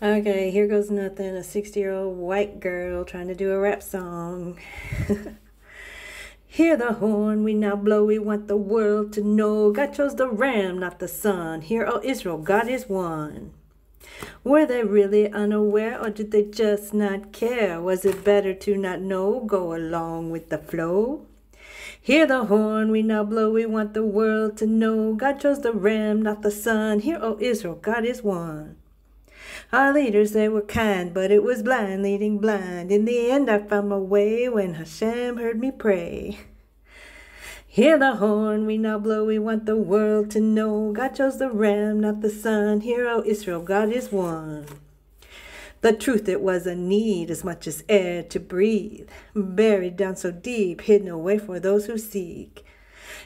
Okay, here goes nothing. A 60 year old white girl trying to do a rap song. Hear the horn we now blow, we want the world to know. God chose the ram, not the sun. Hear, O oh, Israel, God is one. Were they really unaware, or did they just not care? Was it better to not know, go along with the flow? Hear the horn we now blow, we want the world to know. God chose the ram, not the sun. Hear, O oh, Israel, God is one. Our leaders, they were kind, but it was blind leading blind. In the end, I found my way when Hashem heard me pray. Hear the horn we now blow, we want the world to know. God chose the ram, not the sun. Hear, O Israel, God is one. The truth, it was a need as much as air to breathe, buried down so deep, hidden away for those who seek.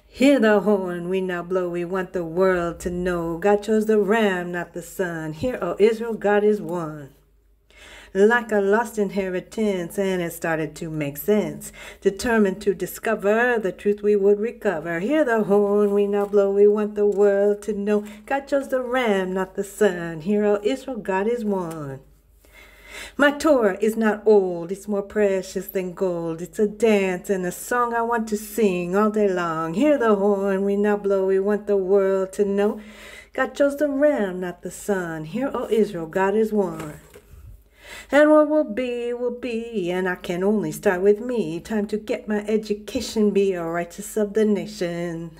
Hear the horn we now blow, we want the world to know. God chose the ram, not the sun. Hear, O Israel, God is one. Like a lost inheritance, and it started to make sense. Determined to discover the truth we would recover. Hear the horn we now blow, we want the world to know. God chose the ram, not the sun. Hear, O Israel, God is one. My Torah is not old, it's more precious than gold. It's a dance and a song I want to sing all day long. Hear the horn we now blow, we want the world to know. God chose the ram, not the sun. Hear, O Israel, God is one. And what will be, will be, and I can only start with me. Time to get my education, be a righteous of the nation.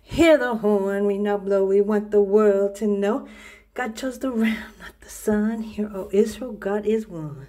Hear the horn we now blow, we want the world to know. God chose the ram, not the sun. Hear, O Israel, God is one.